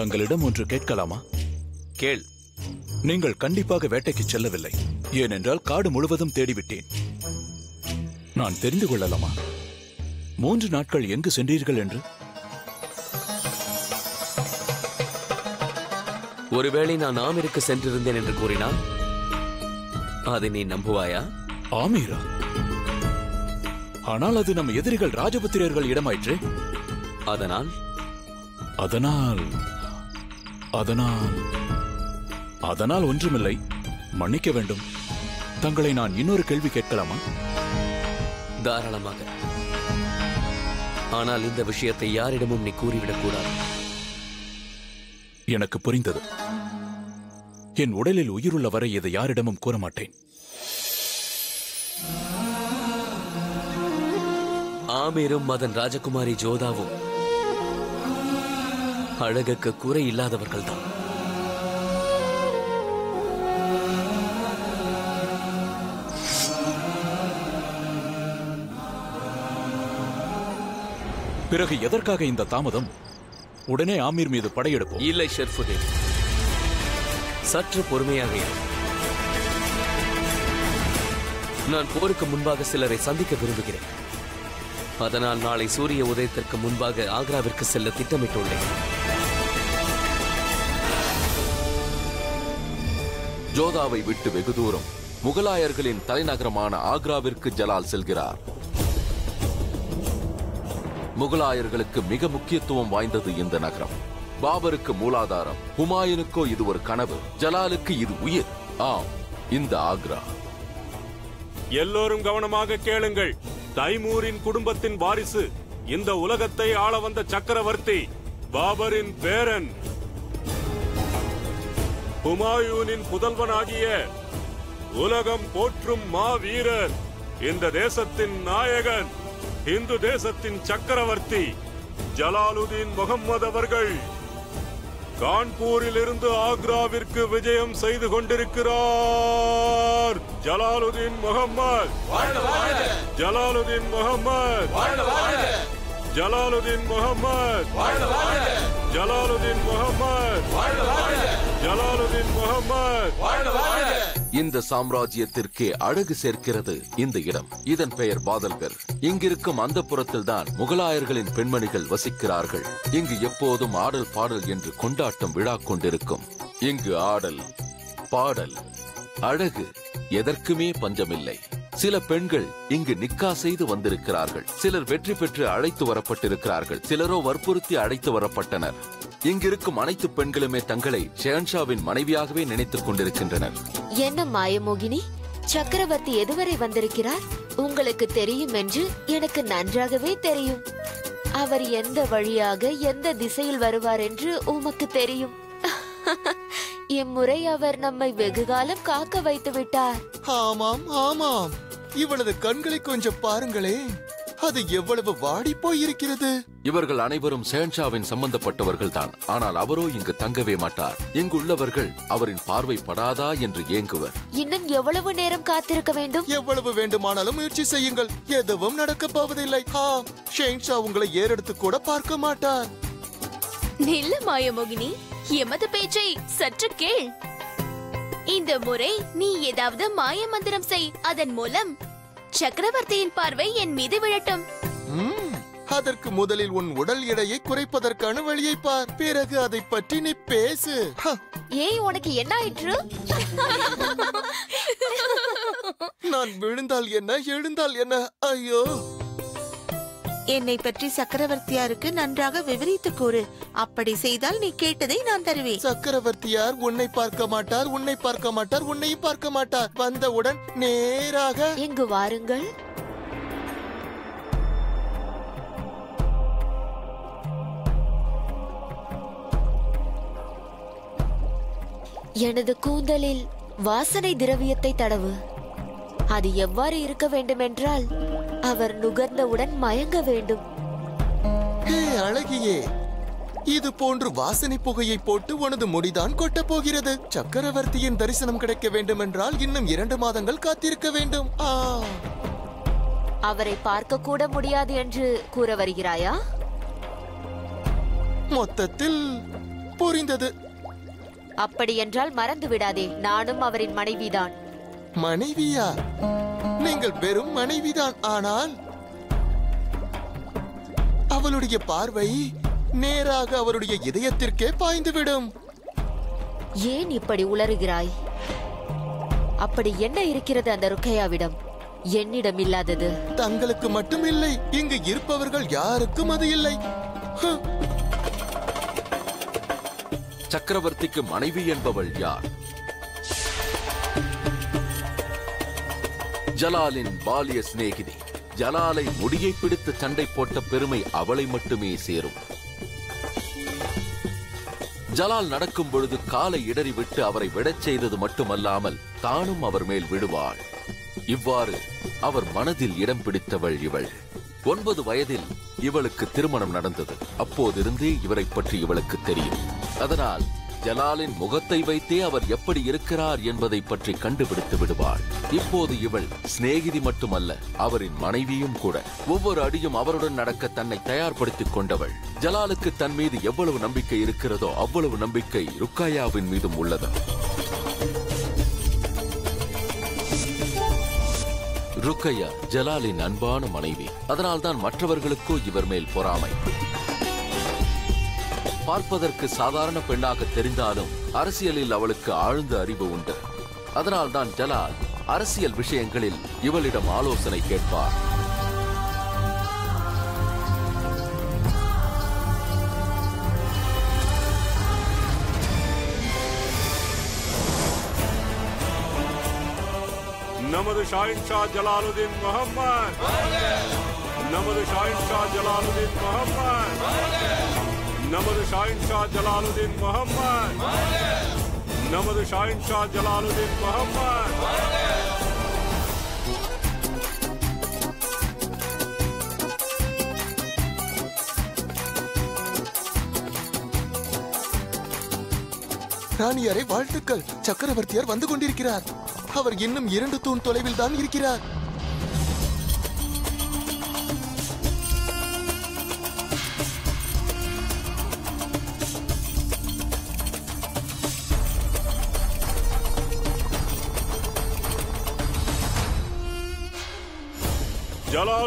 தங்களிடம் ஒன்று கேட்கலாமா? கேள். நீங்கள் கண்டிப்பாக வேட்டைக்கு செல்லவில்லை. ஏனென்றால் காடு முழுவதும் தேடிவிட்டேன். நான் தெரிந்து கொள்ளலாமா? மூன்று நாட்கள் எங்கு சென்றீர்கள் என்று? ஒருவேளை நான் ஆமிருக்கு சென்றிருந்தேன் என்று கூறினால் அதை நீ நம்புவாயா? ஆமீரா. ஆனால் அது நம் எதிரிகள் ராஜபுத்திரர்கள் இடமாயிற்றே. அதனால்? அதனால் அதனால் அதனால் ஒன்றுமில்லை. மன்னிக்க வேண்டும். தங்களை நான் இன்னொரு கேள்வி கேட்கலாமா? தாராளமாக. ஆனால் இந்த விஷயத்தை யாரிடமும் நீ கூறிவிடக் கூடாது எனக்கு புரிந்தது. என் உடலில் உயிருள்ள வரை இதை யாரிடமும் கூற மாட்டேன் ஆமீரும் அதன் ராஜகுமாரி ஜோதாவும் அழகுக்கு குறை இல்லாதவர்கள்தான் பிறகு எதற்காக இந்த தாமதம்? உடனே ஆமீர் மீது படையெடுப்போம். இல்லை ஷெர்ஃபுதீன் சற்று பொறுமையாக நான் போருக்கு முன்பாக சிலரை சந்திக்க விரும்புகிறேன். அதனால் நாளை சூரிய உதயத்திற்கு முன்பாக ஆக்ராவிற்கு செல்ல திட்டமிட்டுள்ளேன். ஜோதாவை விட்டு வெகு தூரம் முகலாயர்களின் தலைநகரமான ஆக்ராவிற்கு ஜலால் செல்கிறார். முகலாயர்களுக்கு மிக முக்கியத்துவம் வாய்ந்தது இந்த நகரம். பாபருக்கு மூலாதாரம் ஹுமாயூனுக்கோ இது ஒரு கனவு ஜலாலுக்கு இது உயிர். ஆம் இந்த ஆக்ரா. எல்லோரும் கவனமாக கேளுங்கள் தைமூரின் குடும்பத்தின் வாரிசு இந்த உலகத்தை ஆள வந்த சக்கரவர்த்தி பாபரின் பேரன். ஹுமாயூனின் புதல்வனாகிய உலகம் போற்றும் மாவீரர் இந்த தேசத்தின் நாயகன் இந்து தேசத்தின் சக்கரவர்த்தி ஜலாலுதீன் முகம்மது அவர்கள். கான்பூரில் இருந்து ஆக்ராவிற்கு விஜயம் செய்து கொண்டிருக்கிறார் ஜலாலுதீன் முகம்மது. ஜலாலுதீன் முகம்மது. ஜலாலுதீன் முகம்மது. ஜலாலுதீன் முகம்மது. ஜலாலுதீன் முகம்மது. இந்த சாம்ராஜ்யத்திற்கே அழகு சேர்க்கிறது இந்த இடம். இதன் பெயர் பாதல்கர். இங்கிருக்கும் அந்த புறத்தில்தான் முகலாயர்களின் பெண்மணிகள் வசிக்கிறார்கள். இங்கு எப்போதும் ஆடல் பாடல் என்று கொண்டாட்டம் விழா கொண்டிருக்கும். இங்கு ஆடல் பாடல் அழகு எதற்குமே பஞ்சமில்லை. சில பெண்கள் இங்கு நிக்கா செய்து வந்திருக்கிறார்கள். சிலர் வெற்றி பெற்று அழைத்து வரப்பட்டிருக்கிறார்கள். சிலரோ வற்புறுத்தி அழைத்து வரப்பட்டனர். இங்கிருக்கும் அனைத்து பெண்களுமே தங்களை ஷேன்ஷாவின் மனைவியாகவே நினைத்துக் கொண்டிருக்கின்றனர். என்ன மாயமோகினி? சக்கரவர்த்தி எதுவரை வந்திருக்கிறார்? உங்களுக்கு தெரியும் என்று எனக்கு நன்றாகவே தெரியும். அவர் எந்த வழியாக எந்த திசையில் வருவார் என்று உமக்கு தெரியும். இம்முறை அவர் நம்மை வெகுகாலம் காக்க வைத்து விட்டார். ஆமாம் ஆமாம். இவளது கண்களை கொஞ்சம் பாருங்களே. அது எவ்வளவு வாடி போயிருக்கிறது? இவர்கள் அனைவரும் ஷெஹன்ஷாவின் சம்பந்தப்பட்டவர்கள் தான் ஆனால் அவரோ இங்கு தங்கவே மாட்டார். இங்குள்ளவர்கள் அவரின் பார்வை படாதா என்று ஏங்குவர். இன்னும் எவ்வளவு நேரம் காத்திருக்க வேண்டும்? எவ்வளவு வேண்டுமானாலும் முயற்சி செய்யுங்கள். எதுவும் நடக்கப் போவதில்லை. ஆ ஷெயின்ஷா உங்களை ஏறெடுத்து கூட பார்க்க மாட்டார். நில்ல மாயமோகினி. எமது பேச்சை சற்று கேள். இந்த முறை நீ ஏதாவது மாய மந்திரம் செய். அதன் மூலம் சக்கரவர்த்தியின் பார்வை என் மீது விழட்டும். அதற்கு முதலில் உன் உடல் எடையை குறைப்பதற்கான வழியை பார். பிறகு அதை பற்றி நீ பேசு. ஏய் உனக்கு என்ன ஆயிற்று? நான் விழுந்தால் என்ன எழுந்தால் என்ன? ஐயோ. என்னை பற்றி சக்கரவர்த்தியாருக்கு நன்றாக விவரித்து கூறு. அப்படி செய்தால் நீ கேட்டதை நான் தருவேன். சக்கரவர்த்தியார் உன்னை பார்க்க மாட்டார் உன்னை பார்க்க மாட்டார் உன்னையும் பார்க்க மாட்டார். வந்தவுடன் நேராக இங்கு வாருங்கள். எனது கூந்தலில் வாசனை திரவியத்தை தடவு. அது எவ்வாறு இருக்க வேண்டுமென்றால் அவர் நுகர்ந்தவுடன் மயங்க வேண்டும். அழகியே. இது போன்று வாசனை புகையை போட்டு உனது முடிதான் கொட்டப் போகிறது. சக்கரவர்த்தியின் தரிசனம் கிடைக்க வேண்டுமென்றால் இன்னும் இரண்டு மாதங்கள் காத்திருக்க வேண்டும். ஆ. அவரை பார்க்க கூட முடியாது என்று கூற வருகிறாயா? மொத்தத்தில் புரிந்தது. அப்படி என்றால் மறந்து விடாதே நானும் அவரின் மனைவிதான். மனைவியா? நீங்கள் வெறும் மனைவிதான் ஆனால் அவளுடைய பார்வை நேராக அவருடைய இதயத்திற்கே பாய்ந்துவிடும். ஏன் இப்படி உளறுகிறாய்? அப்படி என்ன இருக்கிறது அந்த ருக்கையாவிடம்? என்னிடம் இல்லாதது. தங்களுக்கு மட்டும் இல்லை இங்கு இருப்பவர்கள் யாருக்கும் அது இல்லை. சக்கரவர்த்திக்கு மனைவி என்பவள் யார்? ஜலாலின் பாலிய சிநேகிதி. ஜலாலை முடியை பிடித்து சண்டை போட்ட பெருமை அவளை மட்டுமே சேரும். ஜலால் நடக்கும் பொழுது காலை இடறிவிட்டு அவரை விடச் செய்தது மட்டுமல்லாமல் தானும் அவர் மேல் விடுவாள். இவ்வாறு அவர் மனதில் இடம் பிடித்தவள் இவள். ஒன்பது வயதில் இவளுக்கு திருமணம் நடந்தது. அப்போதிருந்தே இவரை பற்றி இவளுக்கு தெரியும். அதனால் ஜலாலின் முகத்தை வைத்தே அவர் எப்படி இருக்கிறார் என்பதை பற்றி கண்டுபிடித்து விடுவாள். இப்போது இவள் சிநேகிதி மட்டுமல்ல அவரின் மனைவியும் கூட. ஒவ்வொரு அடியும் அவருடன் நடக்க தன்னை தயார்படுத்திக் கொண்டவள். ஜலாலுக்கு தன் மீது எவ்வளவு நம்பிக்கை இருக்கிறதோ அவ்வளவு நம்பிக்கை ருக்காயாவின் மீதும் உள்ளது. ருக்கையா ஜலாலின் அன்பான மனைவி. அதனால்தான் மற்றவர்களுக்கோ இவர் மேல் பொறாமை. பார்ப்பதற்கு சாதாரண பெண்ணாக தெரிந்தாலும் அரசியலில் அவளுக்கு ஆழ்ந்த அறிவு உண்டு. அதனால்தான் ஜலால் அரசியல் விஷயங்களில் இவளிடம் ஆலோசனை கேட்பார். நமது ஷாயின் ஷா ஜலாலுதீன் முகம்மது நமது ஷாயின் ஷா ஜலாலுதீன் முகம்மது நமது ஷாயின் ஷா ஜலாலுதீன் முகம்மது நமது ஷாயின் ஷா ஜலாலுதீன் முகம்மது ராணியாரே வாழ்த்துக்கள். சக்கரவர்த்தியார் வந்து கொண்டிருக்கிறார். அவர் இன்னும் இரண்டு தூண் தொலைவில் தான் இருக்கிறார்.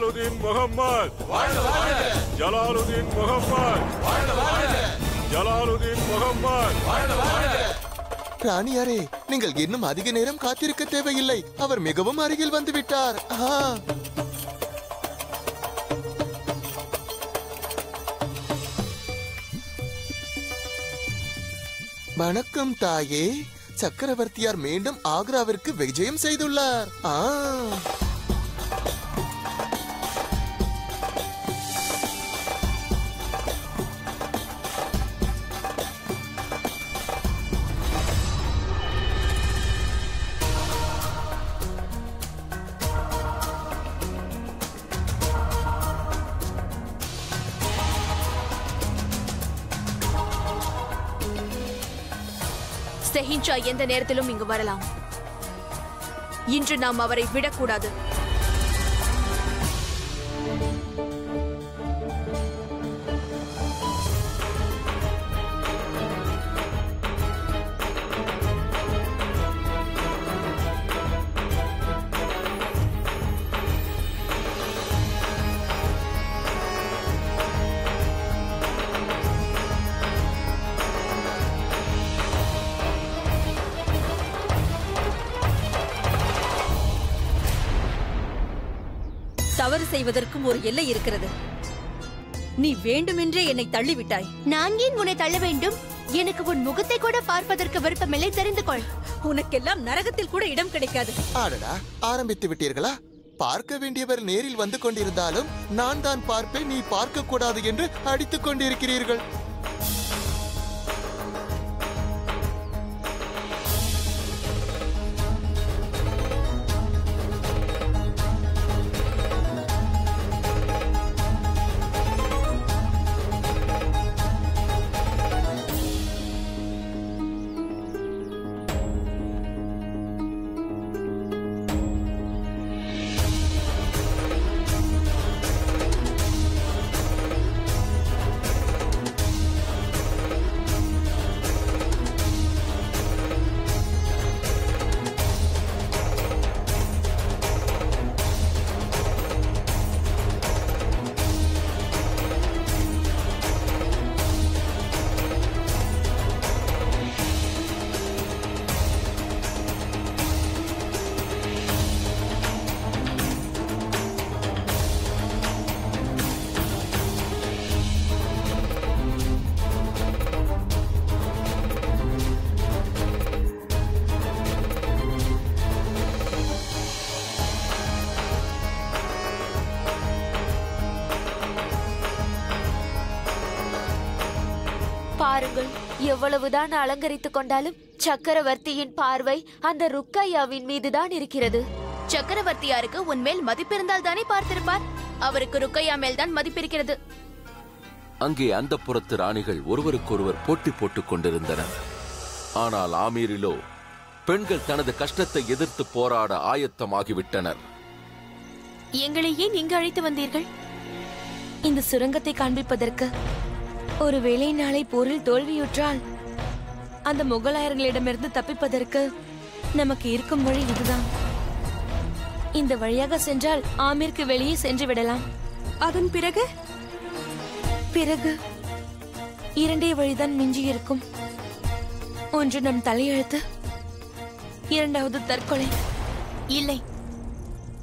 ஜலாலுதீன் முகம்மது ஜலாலுதீன் முகம்மது ஜலாலுதீன் முகம்மது ராணியாரே நீங்கள் இன்னும் அதிக நேரம் காத்திருக்க தேவையில்லை. அவர் மிகவும் அருகில் வந்துவிட்டார். வணக்கம் தாயே. சக்கரவர்த்தியார் மீண்டும் ஆக்ராவிற்கு விஜயம் செய்துள்ளார். ஆ. செஹின்ஷா எந்த நேரத்திலும் இங்கு வரலாம். இன்று நாம் அவரை விடக்கூடாது. செய்வதற்கும் ஒரு எல்லை இருக்கிறது. நீ வேண்டுமென்றே என்னை தள்ளிவிட்டாய். நான் ஏன் உன்னை தள்ள வேண்டும்? எனக்கு உன் முகத்தை கூட பார்ப்பதற்கு விருப்பமில்லை தெரிந்து கொள். உனக்கெல்லாம் நரகத்தில் கூட இடம் கிடைக்காது. ஆடடா ஆரம்பித்து விட்டீர்களா? பார்க்க வேண்டியவர் நேரில் வந்து கொண்டிருந்தாலும் நான் தான் பார்ப்பேன் நீ பார்க்க கூடாது என்று அடித்துக் கொண்டிருக்கிறீர்கள். பாருங்கள். எவ்வளவுதான் அலங்கரித்துக் கொண்டாலும் சக்கரவர்த்தியின் பார்வை அந்த ருக்கையாவின் மீதுதான் இருக்கிறது. சக்கரவர்த்தியாருக்கு உன்மேல் மதிப்பிருந்தால் தானே பார்த்திருப்பார்? அவருக்கு ருக்கையா மேல் தான் மதிப்பிருக்கிறது. அங்கே அந்த புறத்து ராணிகள் ஒருவருக்கொருவர் போட்டி போட்டுக் கொண்டிருந்தனர். ஆனால் ஆமீரிலோ பெண்கள் தனது கஷ்டத்தை எதிர்த்து போராட ஆயத்தமாகிவிட்டனர். எங்களை ஏன் இங்கு அழைத்து வந்தீர்கள். இந்த சுரங்கத்தை காண்பிப்பதற்கு ஒருவேளை நாளை போரில் தோல்வியுற்றால் அந்த முகலாயர்களிடமிருந்து தப்பிப்பதற்கு நமக்கு இருக்கும் வழி இதுதான். இந்த வழியாக சென்றால் ஆமிற்கு வெளியே சென்று விடலாம். அதன் பிறகு? பிறகு இரண்டே வழிதான் மிஞ்சி இருக்கும் ஒன்று நம் தலையெழுத்து இரண்டாவது தற்கொலை. இல்லை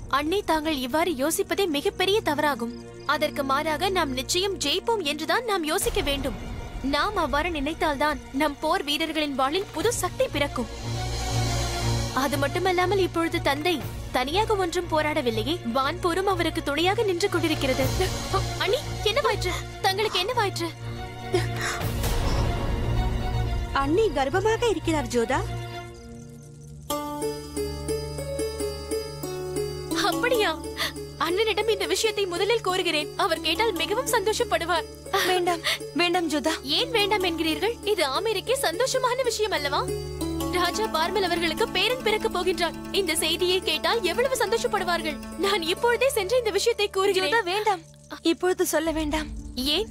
அன்னை தாங்கள் இவ்வாறு யோசிப்பதே மிகப்பெரிய தவறாகும். அதற்கு மாறாக நாம் நிச்சயம் ஜெயிப்போம் என்றுதான் நாம் யோசிக்க வேண்டும். நாம் அவ்வாறு நினைத்தால்தான் நம் போர் வீரர்களின் வாளில் புது சக்தி பிறக்கும். அது மட்டுமல்லாமல் இப்பொழுது தந்தை தனியாக ஒன்றும் போராடவில்லையே. வான்போரும் அவருக்கு துணையாக நின்று கொண்டிருக்கிறது. அண்ணி என்னவாயிற்று? தங்களுக்கு என்னவாயிற்று? அண்ணி கர்ப்பமாக இருக்கிறார் ஜோதா. அப்படியா? அண்ணனிடம் இந்த விஷயத்தை முதலில் கோருகிறேன். அவர் கேட்டால் மிகவும் சந்தோஷப்படுவார். வேண்டாம் வேண்டாம் ஜோதா. ஏன் வேண்டாம் என்கிறீர்கள்? இது ஆமீருக்கே சந்தோஷமான விஷயம் அல்லவா? ராஜா பார்மல் அவர்களுக்கு பேரன் பிறக்க போகின்றார். இந்த செய்தியை கேட்டால் எவ்வளவு சந்தோஷப்படுவார்கள்? நான் இப்பொழுதே சென்று இந்த விஷயத்தை கூறுகிறேன். வேண்டாம். இப்பொழுது சொல்ல வேண்டாம். ஏன்?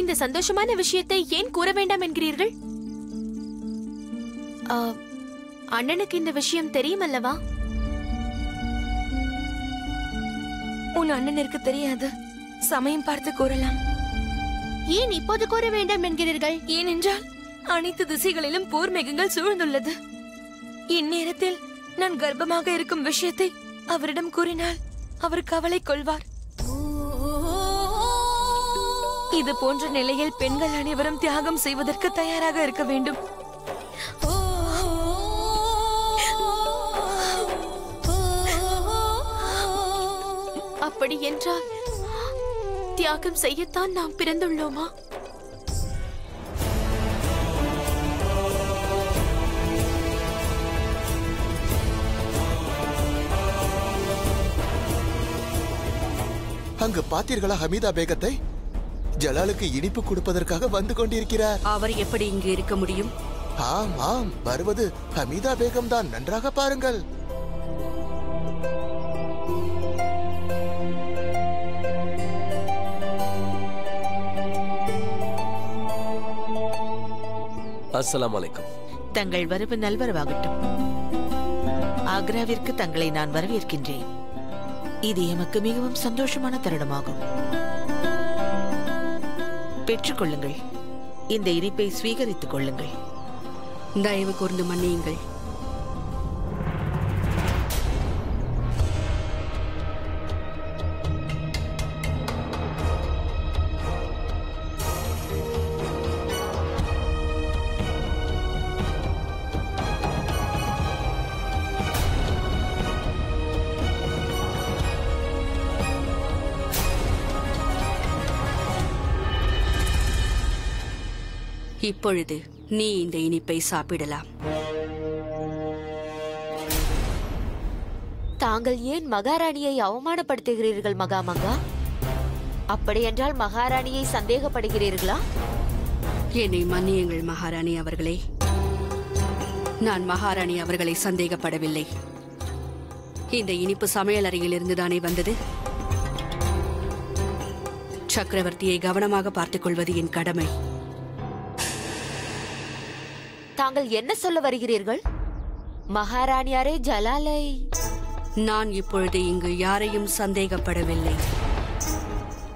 இந்த சந்தோஷமான விஷயத்தை ஏன் கூற வேண்டாம் என்கிறீர்கள்? அண்ணனுக்கு இந்த விஷயம் தெரியும் அல்லவா? உன் அண்ணனிற்கு தெரியாது. சமயம் பார்த்து கூறலாம். ஏன் இப்போது கூற வேண்டாம் என்கிறீர்கள்? ஏனென்றால் அனைத்து திசைகளிலும் போர் மேகங்கள் சூழ்ந்துள்ளது. இந்நேரத்தில் நான் கர்ப்பமாக இருக்கும் விஷயத்தை அவரிடம் கூறினால் அவர் கவலை கொள்வார். இது போன்ற நிலையில் பெண்கள் அனைவரும் தியாகம் செய்வதற்கு தயாராக இருக்க வேண்டும். என்றால் தியாகம் செய்யத்தான் நாம் பிறந்துள்ளோமா? அங்கு பார்த்தீர்களா ஹமீதா பேகத்தை? ஜலாலுக்கு இனிப்பு கொடுப்பதற்காக வந்து கொண்டிருக்கிறார். அவர் எப்படி இங்கு இருக்க முடியும்? ஆம் ஆம் வருவது ஹமீதா பேகம் தான் நன்றாக பாருங்கள். அஸ்ஸலாமு அலைக்கும். தங்கள் வரவு நல்வரவாகட்டும். ஆக்ராவிற்கு தங்களை நான் வரவேற்கின்றேன். இது எமக்கு மிகவும் சந்தோஷமான தருணமாகும். பெற்றுக்கொள்ளுங்கள் இந்த இனிப்பை ஸ்வீகரித்துக் கொள்ளுங்கள். தயவு கூர்ந்து மன்னியுங்கள். இப்பொழுது நீ இந்த இனிப்பை சாப்பிடலாம். தாங்கள் ஏன் மகாராணியை அவமானப்படுத்துகிறீர்கள் மகாமங்கா? அப்படியென்றால் மகாராணியை சந்தேகப்படுகிறீர்களா? என்னை மன்னியுங்கள் மகாராணி அவர்களே. நான் மகாராணி அவர்களை சந்தேகப்படவில்லை. இந்த இனிப்பு சமையலறையில் இருந்துதானே வந்தது? சக்கரவர்த்தியை கவனமாக பார்த்துக் கொள்வது என் கடமை. தாங்கள் என்ன சொல்ல வருகிறீர்கள்? மகாராணியாரே ஜலாலை. நான் இப்பொழுது இங்கு யாரையும் சந்தேகப்படவில்லை.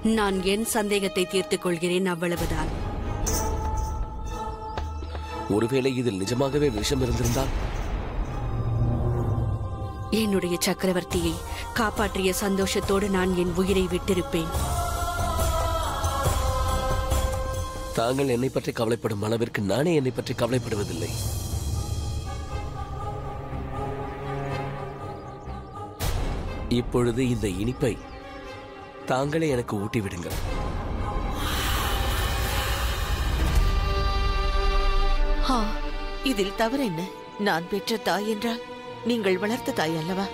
நான் என் சந்தேகத்தை தீர்த்துக் கொள்கிறேன் அவ்வளவுதான். ஒருவேளை இதில் நிஜமாகவே விஷம் இருந்திருந்தால்? என்னுடைய சக்கரவர்த்தியை காப்பாற்றிய சந்தோஷத்தோடு நான் என் உயிரை விட்டிருப்பேன். தாங்கள் என்னை பற்றி கவலைப்படும் அளவிற்கு நானே என்னை பற்றி கவலைப்படுவதில்லை. இப்பொழுது இந்த இனிப்பை தாங்களே எனக்கு ஊட்டி விடுங்கள் இதில் தவறு என்ன? நான் பெற்ற தாய் என்றால் நீங்கள் வளர்த்த தாய் அல்லவா?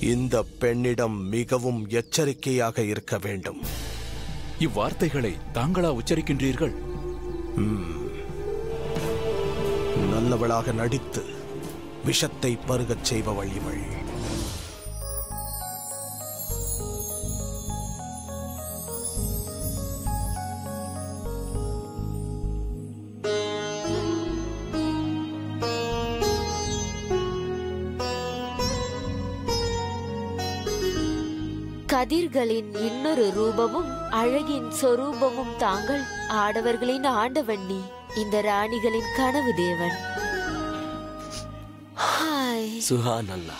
இந்த பெண்ணிடம் மிகவும் எச்சரிக்கையாக இருக்க வேண்டும். இவ்வார்த்தைகளை தாங்களா உச்சரிக்கின்றீர்கள்? நல்லவளாக நடித்து விஷத்தை பருகச் செய்பவள் இவள். உயிர்களின் இன்னொரு ரூபமும் அழகின் சொரூபமும் தாங்கள் ஆடவர்களின் ஆண்டவன் நீ இந்த ராணிகளின் கனவு தேவன். ஹாய். சுஹான் அல்லா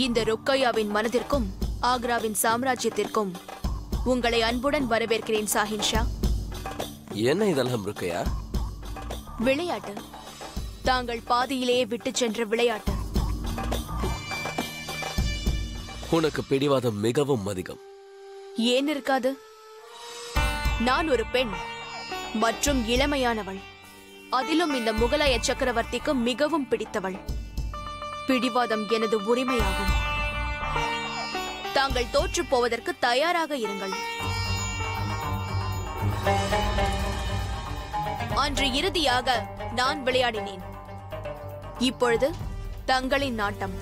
இந்த ரொக்கையாவின் மனதிற்கும் ஆக்ராவின் சாம்ராஜ்யத்திற்கும் உங்களை அன்புடன் வரவேற்கிறேன் சாஹின்ஷா என்ன இதெல்லாம் இருக்கையா விளையாட்டு. தாங்கள் பாதியிலேயே விட்டுச் சென்ற விளையாட்டு. உனக்கு பிடிவாதம் மிகவும் அதிகம். ஏன் இருக்காது? நான் ஒரு பெண் மற்றும் இளமையானவள். அதிலும் இந்த முகலாய சக்கரவர்த்திக்கு மிகவும் பிடித்தவள். பிடிவாதம் எனது உரிமையாகும். தாங்கள் தோற்றுப் போவதற்கு தயாராக இருங்கள். அன்று இறுதியாக நான் விளையாடினேன். இப்பொழுது தங்களின் நாட்டம்.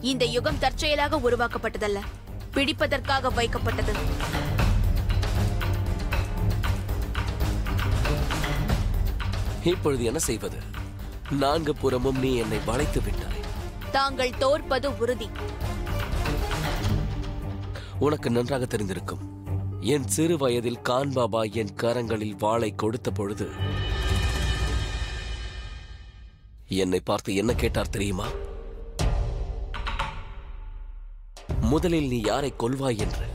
இந்த யுகம் தற்செயலாக உருவாக்கப்பட்டதல்ல. பிடிப்பதற்காக வைக்கப்பட்டது. இப்பொழுது என்ன செய்வது? நான்கு புறமும் நீ என்னை வளைத்து விட்டாய். தாங்கள் தோற்பது உறுதி. உனக்கு நன்றாக தெரிந்திருக்கும். என் சிறு வயதில் கான் பாபா என் கரங்களில் வாளை கொடுத்த பொழுது என்னை பார்த்து என்ன கேட்டார் தெரியுமா? முதலில் நீ யாரை கொல்வாய் என்று.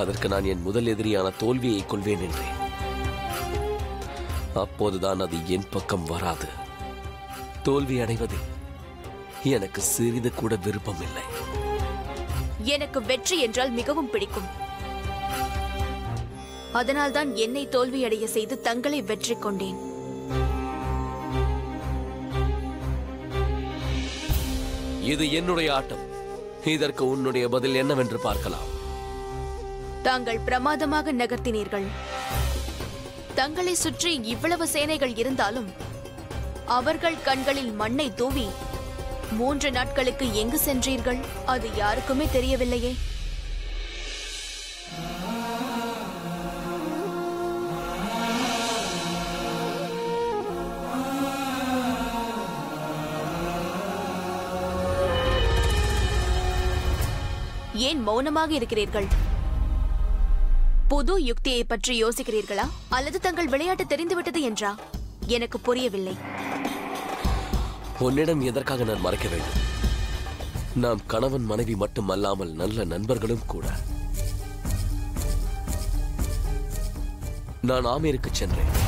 அதற்கு நான் என் முதல் எதிரியான தோல்வியை கொள்வேன் என்றேன் அப்போதுதான் அது என் பக்கம் வராது. தோல்வி அடைவதில் எனக்கு சிறிது கூட விருப்பம் இல்லை எனக்கு வெற்றி என்றால் மிகவும் பிடிக்கும். அதனால்தான் என்னை தோல்வியடைய செய்து தங்களை வெற்றி கொண்டேன். இது என்னுடைய ஆட்டம். இதற்கு உன்னுடைய பதில் என்னவென்று பார்க்கலாம். தாங்கள் பிரமாதமாக நகர்த்தினீர்கள். தங்களை சுற்றி இவ்வளவு சேனைகள் இருந்தாலும் அவர்கள் கண்களில் மண்ணை தூவி மூன்று நாட்களுக்கு எங்கு சென்றீர்கள் அது யாருக்குமே தெரியவில்லையே. ஏன் மௌனமாக இருக்கிறீர்கள்? புது யுக்தியை பற்றி யோசிக்கிறீர்களா? அல்லது தங்கள் விளையாட்டு தெரிந்துவிட்டது என்றா? எனக்கு புரியவில்லை. உன்னிடம் எதற்காக நான் மறைக்க வேண்டும்? நாம் கணவன் மனைவி மட்டுமல்லாமல் நல்ல நண்பர்களும் கூட. நான் ஆமீருக்கு சென்றேன்.